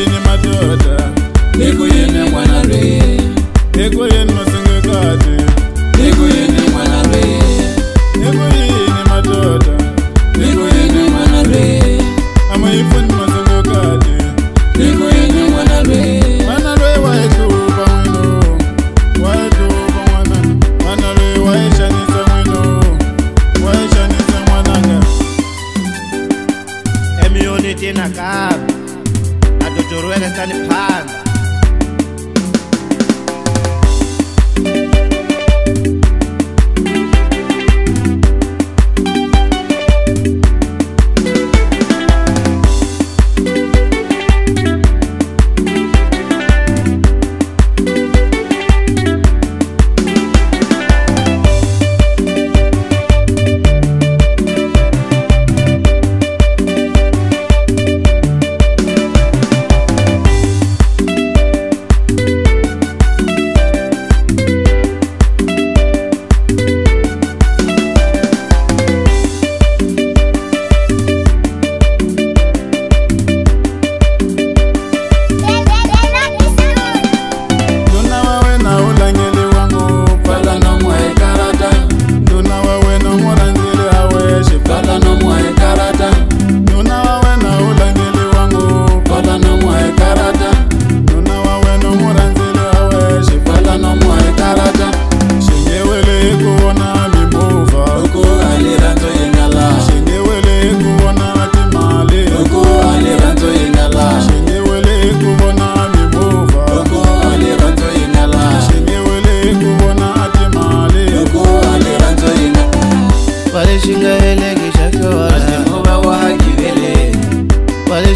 kuyini madoda ikuyini mwana lwe ikuyini masingekati ikuyini mwana lwe ikuyini madoda ikuyini mwana lwe amayifuni masingekati ikuyini mwana lwe mwana lwe wayihlupa mwino wayihlupa mwana mwana lwe wayishanisa mwino wayishanisa mwananga emiyoni tena kapa ndoro yakatani pano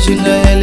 Shunga